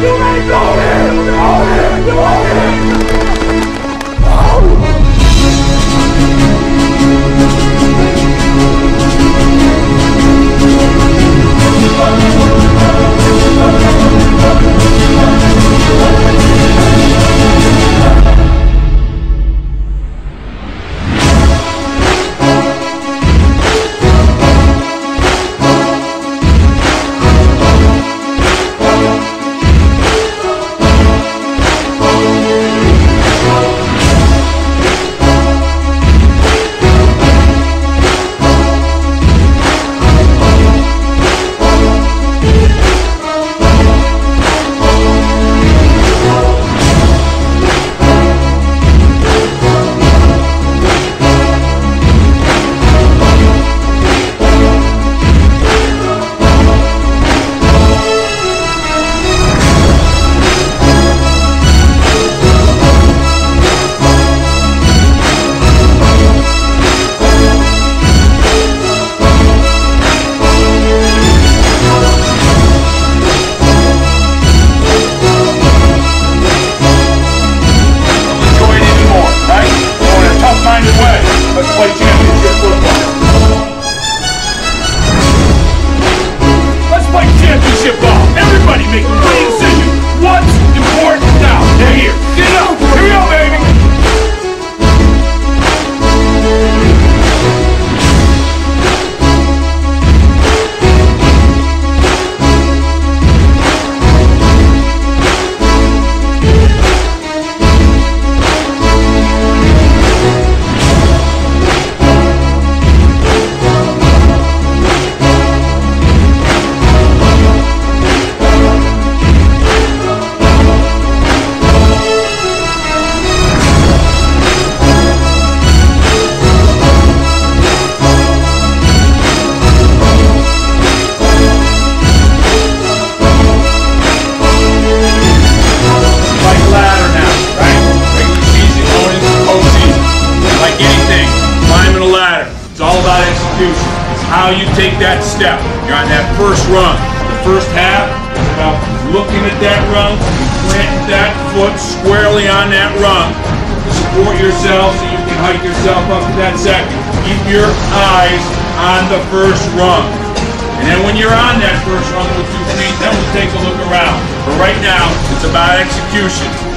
You ain't going in! No! No! No! pode tirar. Execution. It's how you take that step. You're on that first rung. The first half is about looking at that and planting that foot squarely on that rung to support yourself so you can hike yourself up to that second. Keep your eyes on the first rung. And then when you're on that first rung with two feet, then we'll take a look around. But right now, it's about execution.